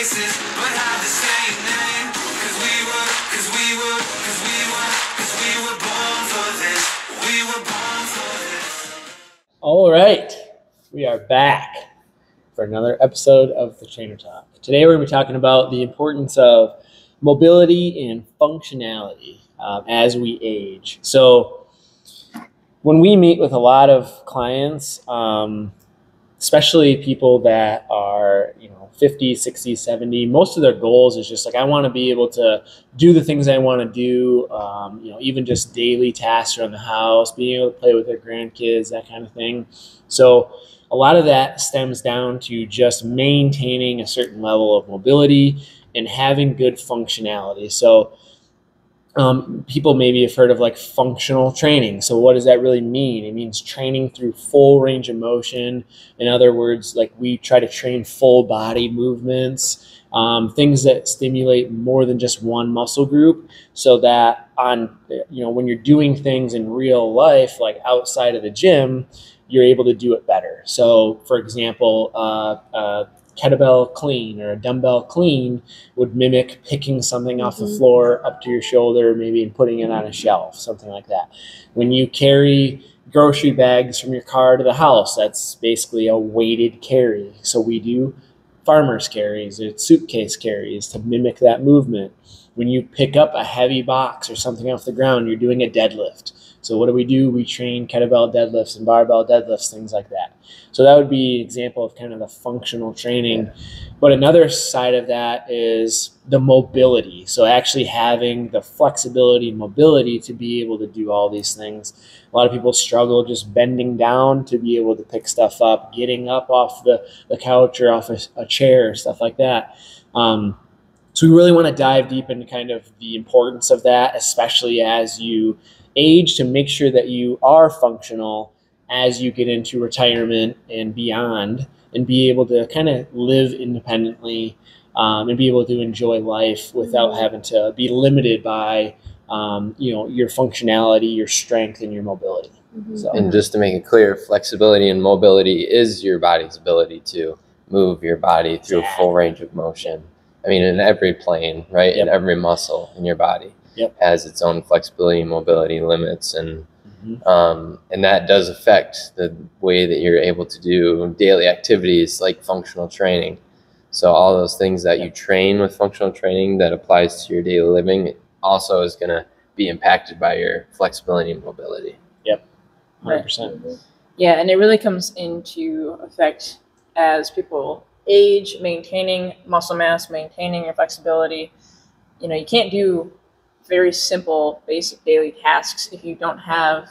faces, but have the same name. Cause we were, cause we were, cause we were, cause we were born for this. We were born for this. All right, we are back for another episode of the Trainer Talk. Today we're going to be talking about the importance of mobility and functionality um, as we age. So, when we meet with a lot of clients, um, especially people that are, you know, 50, 60, 70, most of their goals is just like, I want to be able to do the things I want to do, um, you know, even just daily tasks around the house, being able to play with their grandkids, that kind of thing. So, a lot of that stems down to just maintaining a certain level of mobility and having good functionality. So, um, people maybe have heard of like functional training. So, what does that really mean? It means training through full range of motion. In other words, like we try to train full body movements, um, things that stimulate more than just one muscle group, so that on you know when you're doing things in real life, like outside of the gym, you're able to do it better. So, for example, uh, uh, kettlebell clean or a dumbbell clean would mimic picking something off the Mhm. floor up to your shoulder, maybe and putting it on a shelf, something like that. When you carry grocery bags from your car to the house, that's basically a weighted carry. So we do farmer's carries, it's suitcase carries to mimic that movement. When you pick up a heavy box or something off the ground, you're doing a deadlift. So what do we do? We train kettlebell deadlifts and barbell deadlifts, things like that. So that would be an example of kind of the functional training. But another side of that is the mobility. So actually having the flexibility and mobility to be able to do all these things. A lot of people struggle just bending down to be able to pick stuff up, getting up off the, the couch or off a, a chair, stuff like that. Um, so we really want to dive deep into kind of the importance of that, especially as you age, to make sure that you are functional as you get into retirement and beyond, and be able to kind of live independently um, and be able to enjoy life without having to be limited by um, you know your functionality, your strength, and your mobility. Mhm. So And just to make it clear, flexibility and mobility is your body's ability to move your body through a full range of motion. I mean, in every plane, right? In every muscle in your body Yep. has its own flexibility and mobility limits, and Mhm. um, and that does affect the way that you're able to do daily activities like functional training. So all those things that you train with functional training that applies to your daily living also is going to be impacted by your flexibility and mobility. yep hundred percent. Yeah, and it really comes into effect as people age, maintaining muscle mass, maintaining your flexibility. You know, you can't do very simple, basic daily tasks if you don't have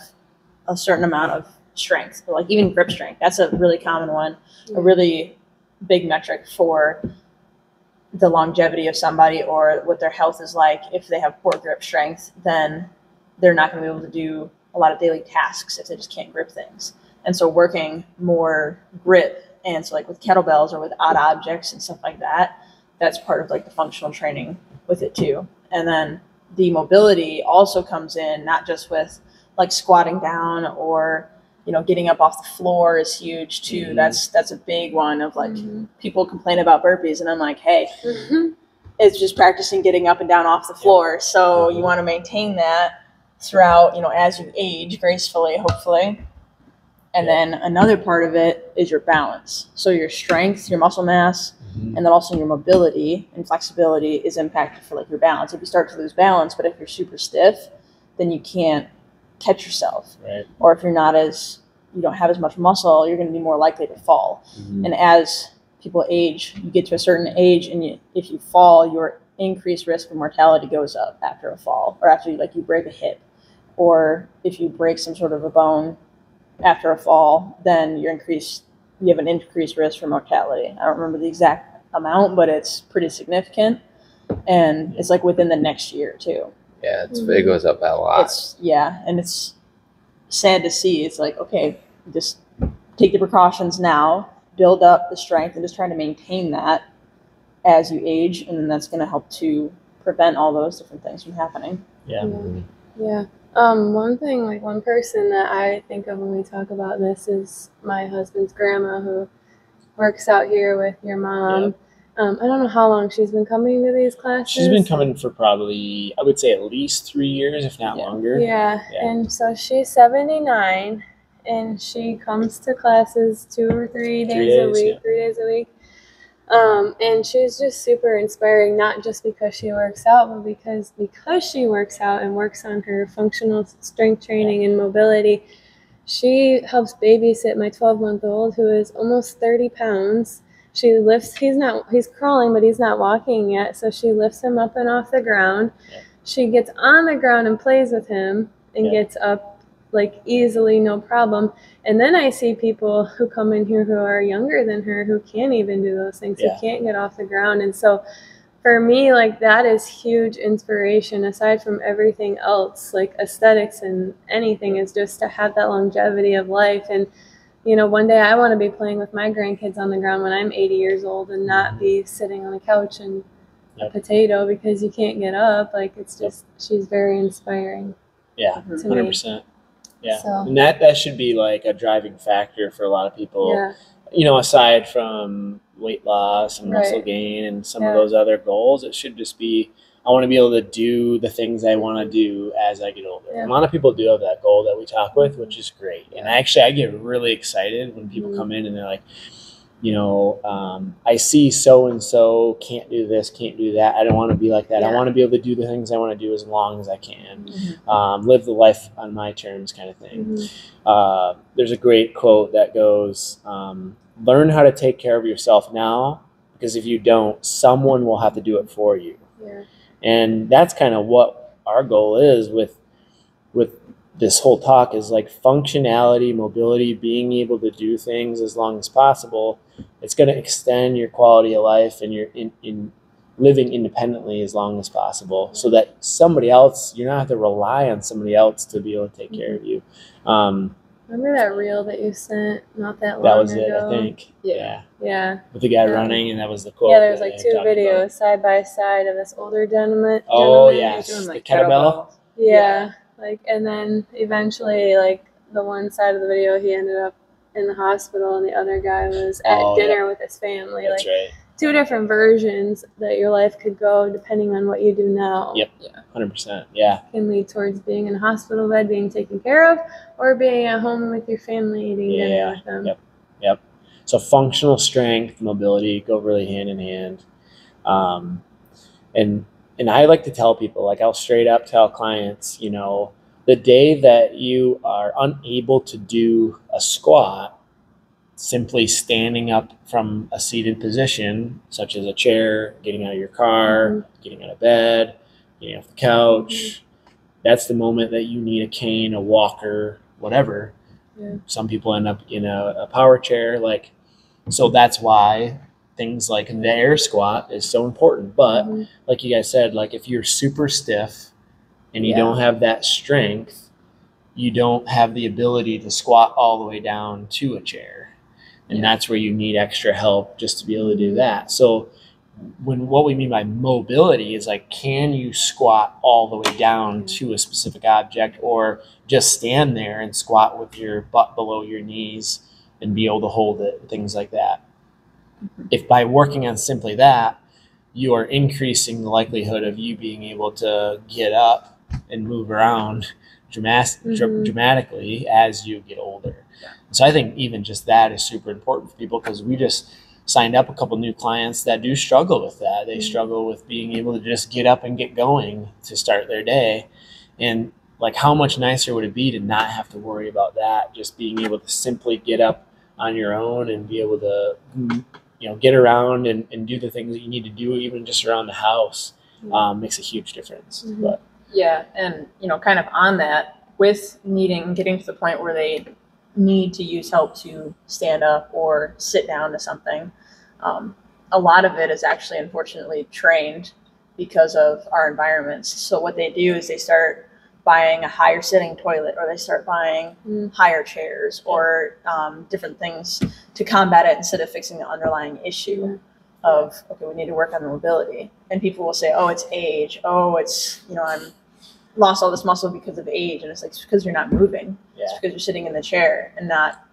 a certain amount of strength, like even grip strength. That's a really common one, a really big metric for the longevity of somebody or what their health is like. If they have poor grip strength, then they're not going to be able to do a lot of daily tasks if they just can't grip things. And so working more grip and so like with kettlebells or with odd objects and stuff like that, that's part of like the functional training with it too. And then the mobility also comes in not just with like squatting down or you know getting up off the floor is huge too. Mhm. That's that's a big one of like Mhm. people complain about burpees and I'm like, hey, Mhm. it's just practicing getting up and down off the floor. So you want to maintain that throughout, you know, as you age gracefully, hopefully. And then another part of it is your balance. So your strength, your muscle mass, Mhm. and then also your mobility and flexibility is impacted for like your balance. If you start to lose balance, but if you're super stiff, then you can't catch yourself. Right. Or if you're not as you don't have as much muscle, you're going to be more likely to fall. Mhm. And as people age, you get to a certain age, and you, if you fall, your increased risk of mortality goes up after a fall, or after you, like you break a hip, or if you break some sort of a bone after a fall, then you're increased. You have an increased risk for mortality. I don't remember the exact amount, but it's pretty significant, and it's like within the next year too. Yeah, it's, Mhm. it goes up by a lot. It's yeah, and it's sad to see. It's like okay, just take the precautions now, build up the strength, and just try to maintain that as you age, and then that's going to help to prevent all those different things from happening. Yeah. Mhm. Yeah. Um, one thing, like one person that I think of when we talk about this is my husband's grandma who works out here with your mom. Yep. Um, I don't know how long she's been coming to these classes. She's been coming for probably, I would say, at least three years, if not Yeah. longer. Yeah, Yeah. and so she's 79 and she comes to classes two or three days, Three a week, yeah. three days a week. Um, and she's just super inspiring, not just because she works out, but because because she works out and works on her functional strength training and mobility. She helps babysit my 12 month old who is almost 30 pounds. She lifts, he's not, he's crawling, but he's not walking yet. So she lifts him up and off the ground. Yeah. She gets on the ground and plays with him and Yeah. gets up like easily, no problem. And then I see people who come in here who are younger than her who can't even do those things, Yeah. who can't get off the ground. And so for me, like that is huge inspiration aside from everything else, like aesthetics and anything is just to have that longevity of life. And, you know, one day I want to be playing with my grandkids on the ground when I'm 80 years old and not mm-hmm. be sitting on the couch and Yep. a potato because you can't get up. Like it's Yep. just, she's very inspiring Yeah, to hundred me. Yeah, So- and that that should be like a driving factor for a lot of people. Yeah. You know, aside from weight loss and muscle gain and some Yeah. of those other goals, it should just be I want to be able to do the things I want to do as I get older. Yeah. A lot of people do have that goal that we talk with, which is great. And actually, I get really excited when people Mhm. come in and they're like, you know, um, I see so and so can't do this, can't do that. I don't want to be like that. I want to be able to do the things I want to do as long as I can. Mhm. Um, live the life on my terms, kind of thing. Mhm. Uh, there's a great quote that goes, um, "Learn how to take care of yourself now, because if you don't, someone will have to do it for you." Yeah. and that's kind of what our goal is with with this whole talk is like functionality mobility being able to do things as long as possible it's going to extend your quality of life and your in, in living independently as long as possible so that somebody else you're not have to rely on somebody else to be able to take care of you um, Remember that reel that you sent not that long ago? that was ago? it i think Yeah. yeah Yeah. with the guy Yeah. running and that was the quote Yeah, there was like I two talked about. videos side by side of this older gentleman. oh gentleman. yeah Doing, like, the kettlebell kettlebells. Yeah. Like, and then eventually, like, the one side of the video, he ended up in the hospital, and the other guy was at Oh, dinner with his family. that's like, right two different versions that your life could go depending on what you do now. Yep. Yeah. 100% yeah Can lead towards being in a hospital bed, being taken care of, or being at home with your family eating Yeah, dinner with them. yep. Yep. So functional strength, mobility go really hand in hand. Um, and and I like to tell people, like I'll straight up tell clients, you know, the day that you are unable to do a squat, simply standing up from a seated position, such as a chair, getting out of your car, mm-hmm. getting out of bed, getting off the couch, mm-hmm. that's the moment that you need a cane, a walker, whatever. Yeah. Some people end up in a, a power chair, like so that's why things like the air squat is so important. But Mhm. like you guys said, like if you're super stiff and you Yeah. don't have that strength, you don't have the ability to squat all the way down to a chair. And Yeah. that's where you need extra help just to be able to do that. So when what we mean by mobility is like can you squat all the way down to a specific object or just stand there and squat with your butt below your knees and be able to hold it things like that if by working on simply that you are increasing the likelihood of you being able to get up and move around dramas- dra- Mhm. dramatically as you get older. So i think even just that is super important for people because we just signed up a couple new clients that do struggle with that. They Mhm. struggle with being able to just get up and get going to start their day. And like how much nicer would it be to not have to worry about that? Just being able to simply get up on your own and be able to you know get around and, and do the things that you need to do even just around the house um, makes a huge difference Mhm. but Yeah, and you know, kind of on that, with needing getting to the point where they need to use help to stand up or sit down to something, um, a lot of it is actually unfortunately trained because of our environments. So what they do is they start buying a higher sitting toilet, or they start buying Mm. higher chairs, or um, different things to combat it instead of fixing the underlying issue of okay, we need to work on the mobility. And people will say, oh, it's age. Oh, it's you know I'm lost all this muscle because of age, and it's like it's because you're not moving. It's because you're sitting in the chair and not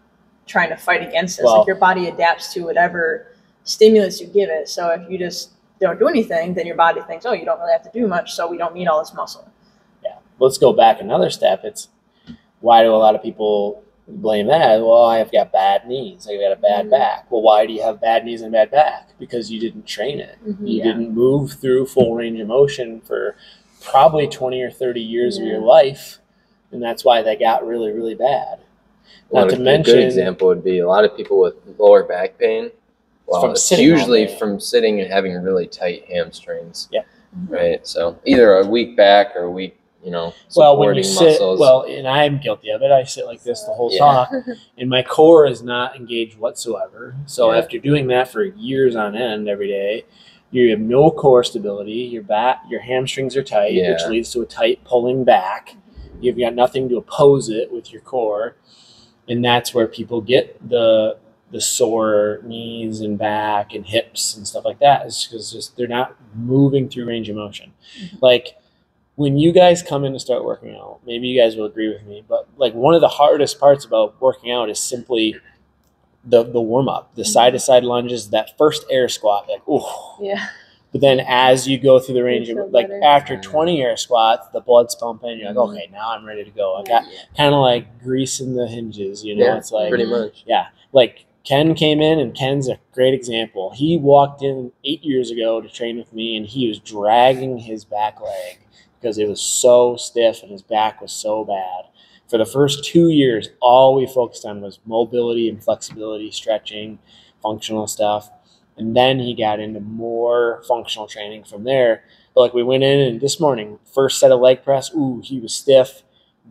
trying to fight against it. It's Well- like your body adapts to whatever stimulus you give it. So if you just don't do anything, then your body thinks, oh, you don't really have to do much, so we don't need all this muscle. Let's go back another step. It's why do a lot of people blame that? Well, I've got bad knees. I've got a bad Mhm. back. Well, why do you have bad knees and bad back? Because you didn't train it. Mhm. You Yeah. didn't move through full range of motion for probably 20 or 30 years of your life. And that's why they got really, really bad. Well, Not a to good mention example would be a lot of people with lower back pain. Well, From it's sitting usually from sitting and having really tight hamstrings. Yeah. Right. So either a weak back or a weak, you know, well, when you supporting sit, muscles. well, and I'm guilty of it. I sit like this the whole Yeah. talk, and my core is not engaged whatsoever. So Yeah. after doing that for years on end every day, you have no core stability. Your back, your hamstrings are tight, which leads to a tight pulling back. You've got nothing to oppose it with your core, and that's where people get the the sore knees and back and hips and stuff like that. Is because just they're not moving through range of motion. Mm-hmm. Like when you guys come in to start working out, maybe you guys will agree with me, but like one of the hardest parts about working out is simply the the warm up, the side to side lunges, that first air squat, like oh. Yeah. But then as you go through the range of like better. after twenty air squats, the blood's pumping. You're like, Mhm. okay, now I'm ready to go. I got kind of like greasing the hinges, you know. yeah, it's like pretty much. yeah, like Ken came in, and Ken's a great example. He walked in eight years ago to train with me, and he was dragging his back leg because it was so stiff and his back was so bad. For the first two years, all we focused on was mobility and flexibility, stretching, functional stuff. And then he got into more functional training from there. But like we went in, and this morning, first set of leg press, ooh, he was stiff,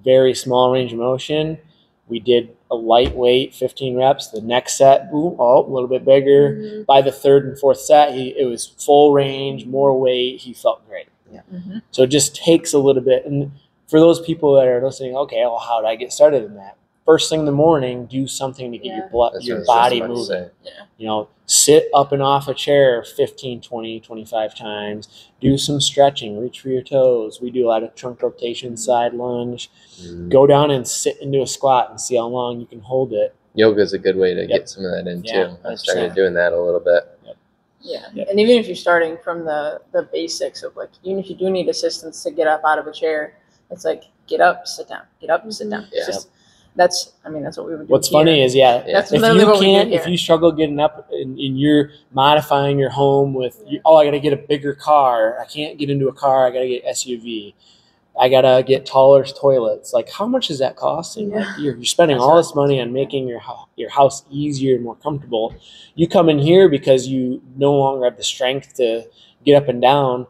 very small range of motion. We did a lightweight 15 reps. The next set, boom, oh, a little bit bigger. Mhm. By the third and fourth set, he it was full range, more weight. He felt great. Mhm. So it just takes a little bit. And for those people that are listening, okay, well, how do I get started in that? First thing in the morning, do something to get Yeah. your blood, That's your what I was body just about to moving. say. You know, sit up and off a chair 15, 20, 25 times. Do some stretching, reach for your toes. We do a lot of trunk rotation, side lunge. Mm. Go down and sit into a squat and see how long you can hold it. Yoga is a good way to Yep. get some of that in Yeah, too. I started doing that a little bit. Yeah, Yep. and even if you're starting from the the basics of like, even if you do need assistance to get up out of a chair, it's like get up, sit down, get up, sit down. Mm-hmm. It's Yeah. just that's, I mean, that's what we would do. What's here. funny is, yeah, Yeah. That's if you what we do can't, if you struggle getting up and, and you're modifying your home with, you, oh, I got to get a bigger car. I can't get into a car. I got to get SUV. I got to get taller toilets. Like, how much is that costing? Like, you're, you're spending That's all right. this money on making your, your house easier and more comfortable. You come in here because you no longer have the strength to get up and down.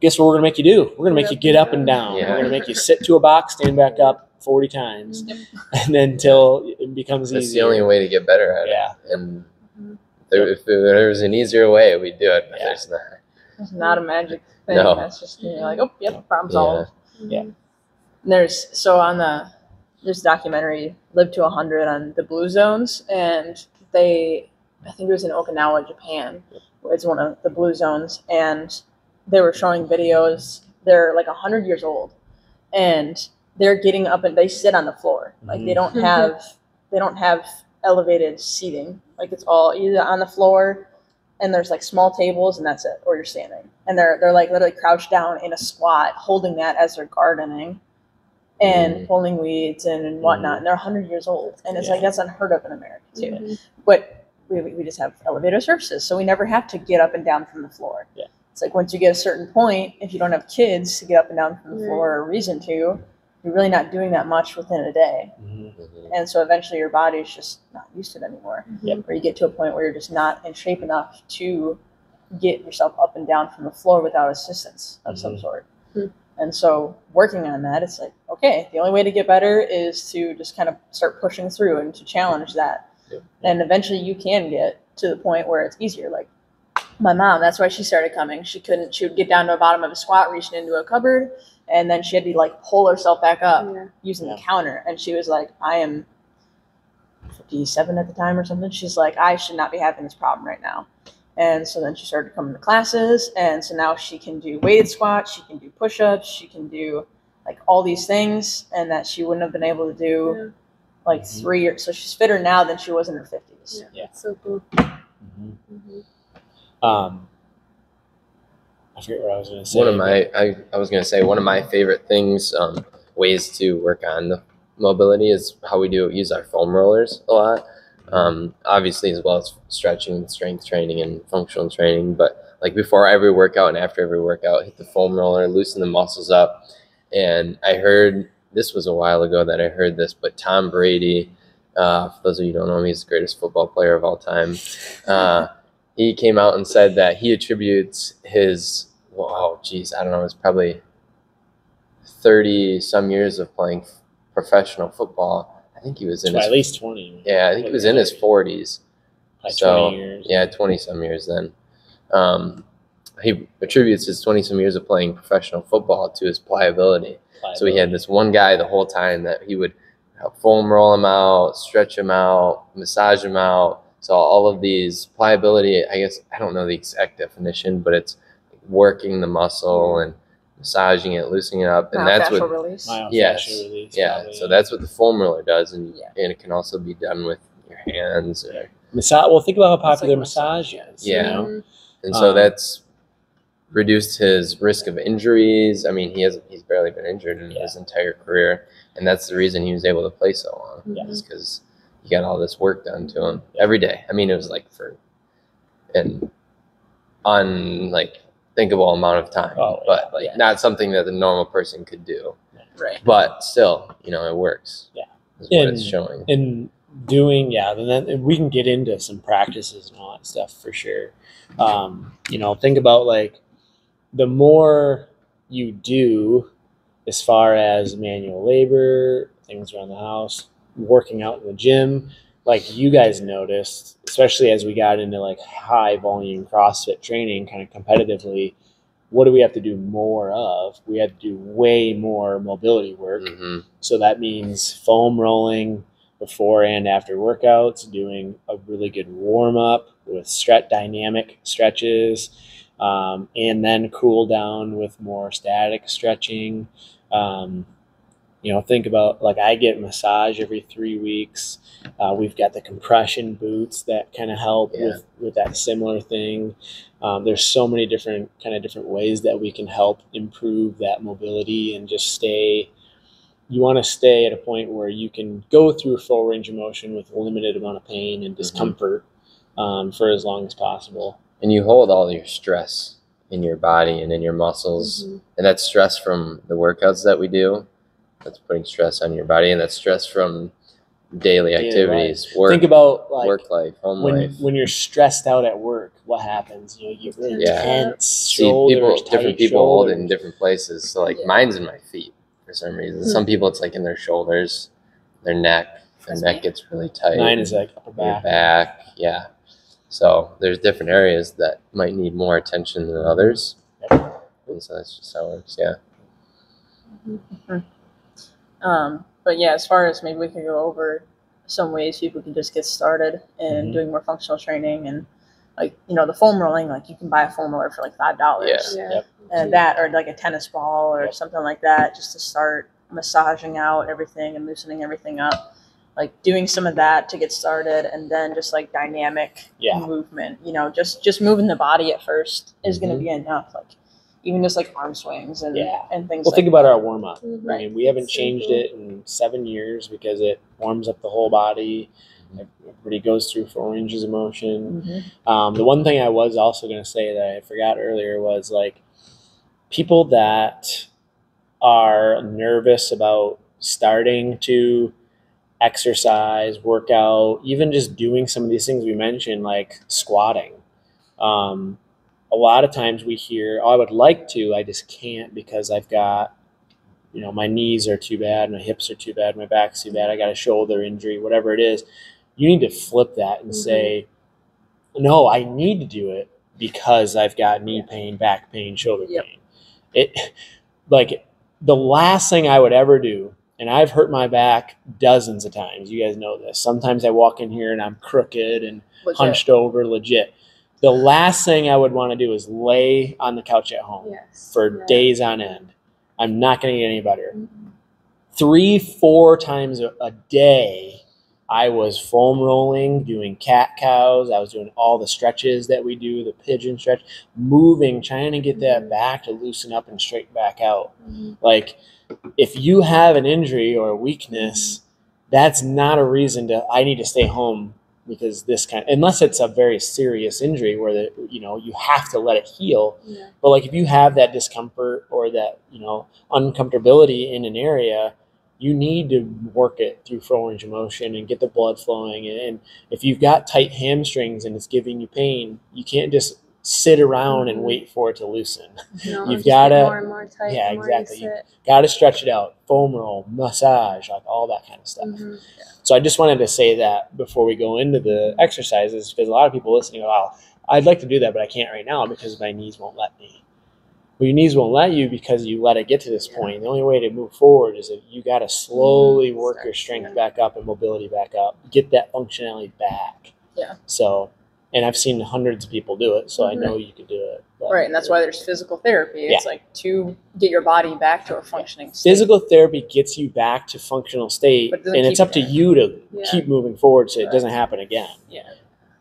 Guess what we're going to make you do? We're going to make you get up and down. Yeah. We're going to make you sit to a box, stand back up 40 times, and then until it becomes That's easier. the only way to get better at Yeah. it. And mm-hmm. there, if there was an easier way, we'd do it. But Yeah. there's not. It's not a magic thing. No. That's just you're like, oh, yep, problem Yeah. solved. Yeah. And There's so on the there's a documentary Live to 100 on the blue zones, and they I think it was in Okinawa, Japan. It's one of the blue zones, and they were showing videos. They're like 100 years old, and they're getting up and they sit on the floor. Like they mm. don't have they don't have elevated seating. Like it's all either on the floor and there's like small tables and that's it, or you're standing. And they're they're like literally crouched down in a squat, holding that as they're gardening and Mm. pulling weeds and, and whatnot. And they're 100 years old, and it's Yeah. like that's unheard of in America too. Mhm. But we, we just have elevator services, so we never have to get up and down from the floor. Yeah. It's like once you get a certain point, if you don't have kids to get up and down from the Right. floor or a reason to, you're really not doing that much within a day. Mhm. Mhm. And so eventually your body's just not used to it anymore. Yep. Or you get to a point where you're just not in shape enough to get yourself up and down from the floor without assistance of some Mhm. sort. Hmm. And so working on that, it's like, okay, the only way to get better is to just kind of start pushing through and to challenge that. Yep. And eventually you can get to the point where it's easier. Like my mom, that's why she started coming. She couldn't, she would get down to the bottom of a squat, reaching into a cupboard, and then she had to like pull herself back up Yeah. using Yeah. the counter. And she was like, I am 57 at the time or something. She's like, I should not be having this problem right now. And so then she started coming to classes. And so now she can do weighted squats, she can do push ups, she can do like all these things, and that she wouldn't have been able to do Yeah. like Mhm. three years. So she's fitter now than she was in her 50s. Yeah. Yeah. So cool. Mhm. Mhm. Um, I forget what I was going to say. one of my I, I was gonna say one of my favorite things um, ways to work on the mobility is how we do use our foam rollers a lot. Um, obviously as well as stretching strength training and functional training but like before every workout and after every workout hit the foam roller loosen the muscles up. And i heard this was a while ago that i heard this but tom brady uh, for those of you who don't know him he's the greatest football player of all time uh, he came out and said that he attributes his geez i don't know it's probably 30 some years of playing f- professional football i think he was in Well, his at least 20. yeah i think he was in his 40s Probably so 20 years. yeah 20 some years then um, he attributes his 20 some years of playing professional football to his pliability so he had this one guy the whole time that he would foam roll him out, stretch him out, massage him out. So all of these pliability, I guess I don't know the exact definition, but it's working the muscle and massaging it, loosening it up, and that's what release. Yes. release, yeah. probably. So that's what the foam roller does, and Yeah. and it can also be done with your hands. Or, massage. Well, think about how It's like popular massage. massage is. Yeah. You know? Mhm. and so Um, that's reduced his risk of injuries. I mean, he has he's barely been injured in Yeah. his entire career, and that's the reason he was able to play so long. Yeah. because he got all this work done to him every day. I mean, it was like for and on like thinkable amount of time, Oh, but like yeah. not something that the normal person could do. Right. But still, you know, it works. Yeah. And- it's showing. and doing yeah then then we can get into some practices and all that stuff for sure um, you know think about like the more you do as far as manual labor things around the house working out in the gym like you guys noticed especially as we got into like high volume crossfit training kind of competitively what do we have to do more of? We have to do way more mobility work. Hmm so that means foam rolling before and after workouts, doing a really good warm up with stretch dynamic stretches, um, and then cool down with more static stretching. Um, you know, think about like I get massage every three weeks. Uh, we've got the compression boots that kind of help Yeah. with with that similar thing. Um, there's so many different kind of different ways that we can help improve that mobility and just stay you want to stay at a point where you can go through full range of motion with a limited amount of pain and discomfort um, for as long as possible. And you hold all your stress in your body and in your muscles. Mhm. and that stress from the workouts that we do that's putting stress on your body and that's stress from daily Daily activities work Think about like work life home when life when you're stressed out at work, what happens? You know, you get really Yeah. tense see shoulders, people different people hold it in different places so like Yeah. mine's in my feet for some reason Hmm. some people it's like in their shoulders their neck their That's neck me. gets really tight Mine is like upper your back. back yeah so there's different areas that might need more attention than others and so that's just how it works yeah Um, but yeah, as far as maybe we can go over some ways people can just get started in Mhm. doing more functional training and like you know the foam rolling, like you can buy a foam roller for like five dollars, Yeah. Yeah. Yep. and that or like a tennis ball or Yep. something like that, just to start massaging out everything and loosening everything up. Like doing some of that to get started, and then just like dynamic Yeah. movement. You know, just just moving the body at first is going Mhm. to be enough. Like even just like arm swings and Yeah. and things. Well, like think about that. our warm up. Mhm. I mean, we haven't changed simple. it in seven years because it warms up the whole body. Everybody goes through four ranges of motion. Mhm. Um, the one thing I was also going to say that I forgot earlier was like people that are nervous about starting to exercise, work out, even just doing some of these things we mentioned, like squatting. Um, a lot of times we hear, "Oh, I would like to, I just can't because I've got, you know, my knees are too bad, my hips are too bad, my back's too bad, I got a shoulder injury, whatever it is." You need to flip that and Mhm. say, "No, I need to do it because I've got knee pain, back pain, shoulder Yep. pain." It like the last thing I would ever do, and I've hurt my back dozens of times. You guys know this. Sometimes I walk in here and I'm crooked and Legit. hunched over, legit. The last thing I would want to do is lay on the couch at home Yes. for Yeah. days on end. I'm not going to get any better. Mhm. Three, four times a, a day, I was foam rolling, doing cat cows. I was doing all the stretches that we do, the pigeon stretch, moving, trying to get that back to loosen up and straighten back out. Mhm. Like, if you have an injury or a weakness, that's not a reason to, I need to stay home because this kind unless it's a very serious injury where the, you know you have to let it heal Yeah. but like if you have that discomfort or that you know uncomfortability in an area you need to work it through full range of motion and get the blood flowing and, and if you've got tight hamstrings and it's giving you pain you can't just sit around and wait for it to loosen No, You've more and more tight. yeah, exactly. You got to stretch it out foam roll massage like all that kind of stuff Mhm. So I just wanted to say that before we go into the exercises because a lot of people listening, wow, I'd like to do that, but I can't right now because my knees won't let me. Well, your knees won't let you because you let it get to this point. The only way to move forward is that you got to slowly Mhm. work your strength yeah. back up and mobility back up, get that functionality back. Yeah. So, and I've seen hundreds of people do it, so I Mhm. know you could do it. But- Right, and that's why there's physical therapy. It's like to get your body back to a functioning state. Physical therapy gets you back to functional state, But it and it's keep up to you you to Yeah. keep moving forward so it doesn't happen again. Yeah.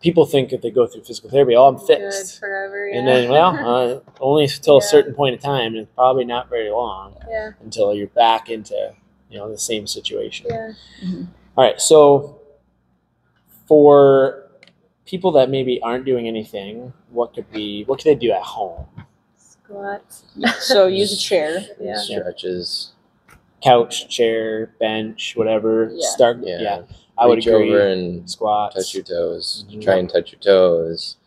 People think if they go through physical therapy, oh, I'm Good fixed. forever. Yeah. And then, well, uh, only until a certain point in time, and it's probably not very long yeah. until you're back into, you know, the same situation. Yeah. All right, so for people that maybe aren't doing anything, what could be, what could they do at home? Squats. so use a chair. Yeah. Stretches. Couch, chair, bench, whatever. Yeah. Start. Yeah. Yeah, I would Reach agree. over and Squats. touch your toes. Mhm. Try and touch your toes.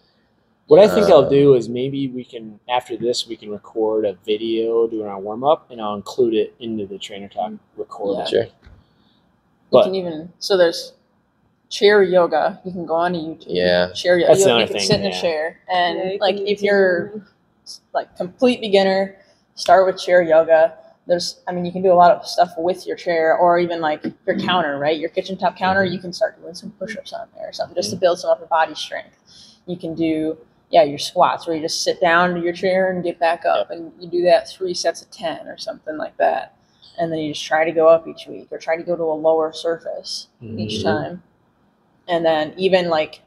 What I think I'll Uh, do is maybe we can after this we can record a video doing our warm up and I'll include it into the trainer talk recording. Yeah. Sure. You can even so there's chair yoga. You can go on to YouTube. Yeah. Chair yoga. That's you, you can thing, sit in a chair and Yeah, like if use you're like complete beginner, start with chair yoga. There's, I mean, you can do a lot of stuff with your chair or even like your counter, right? Your kitchen top counter, you can start doing some push-ups on there or something just to build some upper body strength. You can do, yeah, your squats where you just sit down to your chair and get back up, and you do that three sets of ten or something like that. And then you just try to go up each week or try to go to a lower surface each Mhm. time. And then even like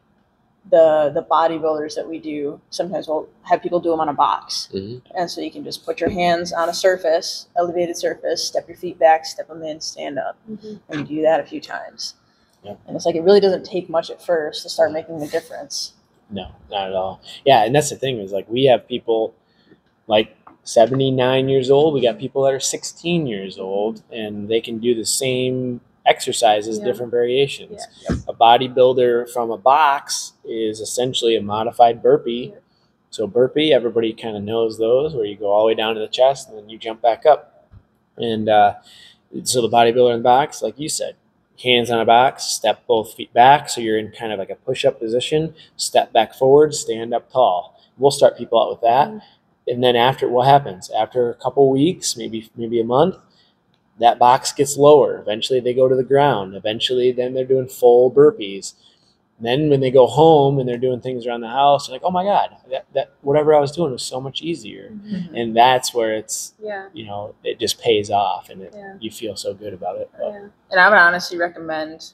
the the bodybuilders that we do, sometimes we'll have people do them on a box. hmm And so you can just put your hands on a surface, elevated surface, step your feet back, step them in, stand up, Mhm. and you do that a few times. Yep. And it's like it really doesn't take much at first to start making the difference. No, not at all. Yeah, and that's the thing is like we have people like 79 years old. We got people that are 16 years old, and they can do the same exercises, Yeah. different variations. A bodybuilder from a box is essentially a modified burpee. Yeah. So burpee, everybody kind of knows those, where you go all the way down to the chest and then you jump back up. And uh, so the bodybuilder in the box, like you said, hands on a box, step both feet back, so you're in kind of like a push-up position. Step back forward, stand up tall. We'll start people out with that, Mhm. and then after, what happens? After a couple weeks, maybe maybe a month, that box gets lower. Eventually, they go to the ground. Eventually, then they're doing full burpees. Then when they go home and they're doing things around the house, they're like, "Oh my god, that, that whatever I was doing was so much easier." Mm-hmm. And that's where it's Yeah. you know it just pays off, and it, Yeah. you feel so good about it. But, Yeah. And I would honestly recommend,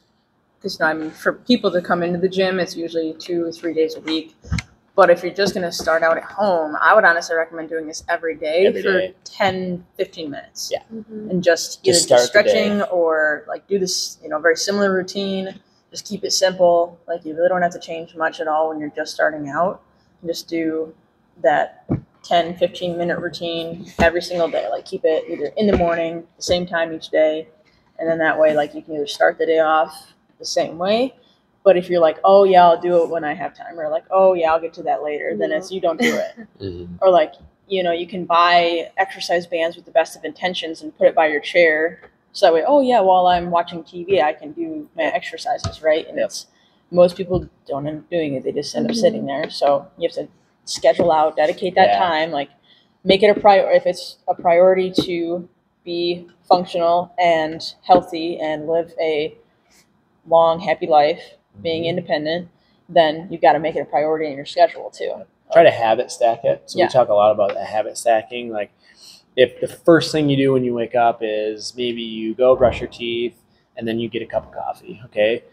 because you know, I mean, for people to come into the gym, it's usually two or three days a week. But if you're just going to start out at home, I would honestly recommend doing this every day Every for day. 10, 15 minutes. Yeah. Mhm. and just Just either start just stretching or like do this, you know, very similar routine. Just keep it simple. Like you really don't have to change much at all when you're just starting out. Just do that 10, 15 minute routine every single day. Like keep it either in the morning, the same time each day. And then that way, like you can either start the day off the same way. But if you're like, oh yeah, I'll do it when I have time, or like, oh yeah, I'll get to that later, then it's you don't do it hmm or like you know you can buy exercise bands with the best of intentions and put it by your chair so that way oh yeah while i'm watching tv i can do my exercises right and Yep. it's most people don't end up doing it they just end up Mhm. sitting there so you have to schedule out dedicate that Yeah. time like make it a priority. if it's a priority to be functional and healthy and live a long happy life being independent then you've got to make it a priority in your schedule too try to habit stack it. So Yeah. we talk a lot about that habit stacking. Like if the first thing you do when you wake up is maybe you go brush your teeth and then you get a cup of coffee, okay?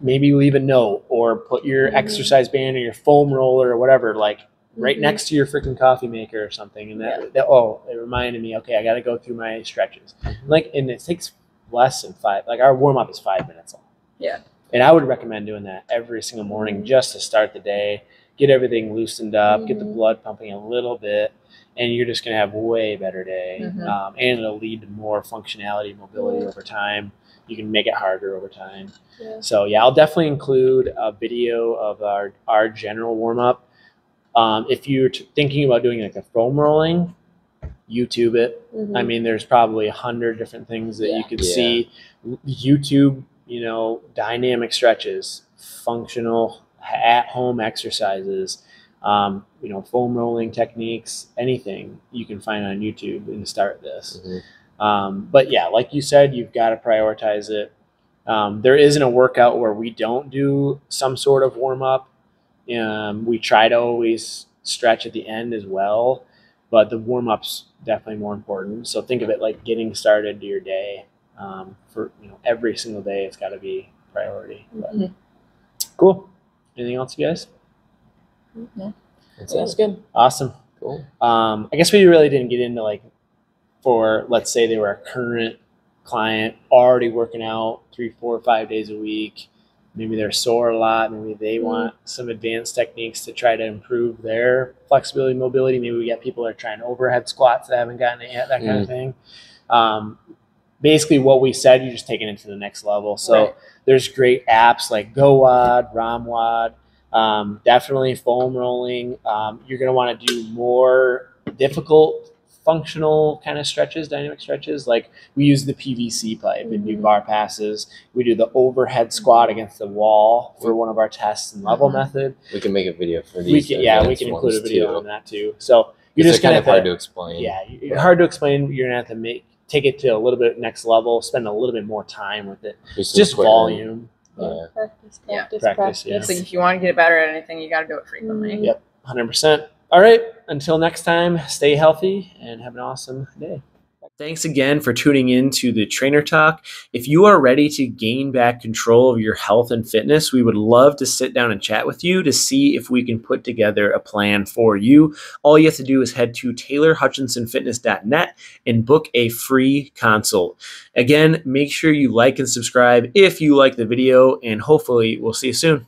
maybe leave a note or put your Mhm. exercise band or your foam roller or whatever like right Mhm. next to your freaking coffee maker or something and that, that oh it reminded me okay i gotta go through my stretches like and it takes less than five like our warm-up is five minutes long Yeah. And i would recommend doing that every single morning just to start the day get everything loosened up get the Mhm. blood pumping a little bit and you're just going to have way better day Mhm. um, and it'll lead to more functionality mobility Yeah. over time you can make it harder over time Yeah. so yeah, I'll definitely include a video of our our general warm up. Um, if you're t- thinking about doing like a foam rolling, YouTube it. Mhm. I mean, there's probably a hundred different things that you could Yeah. see. YouTube, you know, dynamic stretches, functional at home exercises, um, you know, foam rolling techniques, anything you can find on YouTube and start this. Mhm. Um, but yeah, like you said, you've got to prioritize it. Um, there isn't a workout where we don't do some sort of warm up. Um, we try to always stretch at the end as well, but the warm up's definitely more important. So think of it like getting started to your day. Um, for you know, every single day, it's got to be priority. But, Mhm. Cool. Anything else, you guys? That's That's good. Awesome. Cool. Um, I guess we really didn't get into like for let's say they were a current client already working out three, four, five days a week. Maybe they're sore a lot. Maybe they want some advanced techniques to try to improve their flexibility, mobility. Maybe we got people that are trying overhead squats that haven't gotten it yet, that kind of thing. Um, basically, what we said, you're just taking it to the next level. So Right. there's great apps like GOWOD, ROMWOD, um, definitely foam rolling. Um, you're going to want to do more difficult functional kind of stretches, dynamic stretches. Like we use the PVC pipe and do bar passes. We do the overhead squat against the wall for one of our tests and level Mhm. method. We can make a video for these. We can, yeah, we can include a video too. on that too. So you're just kind of hard to, to explain. yeah, hard to explain. You're gonna have to make take it to a little bit next level, spend a little bit more time with it. Just, Just volume, Yeah. Practice, Yeah. practice, Practice, practice. yeah. It's like if you want to get better at anything, you got to do it frequently. Yep. 100%. All right. Until next time, stay healthy and have an awesome day. Thanks again for tuning in to the Trainer Talk. If you are ready to gain back control of your health and fitness, we would love to sit down and chat with you to see if we can put together a plan for you. All you have to do is head to taylorhutchinsonfitness.net and book a free consult. Again, make sure you like and subscribe if you like the video, and hopefully, we'll see you soon.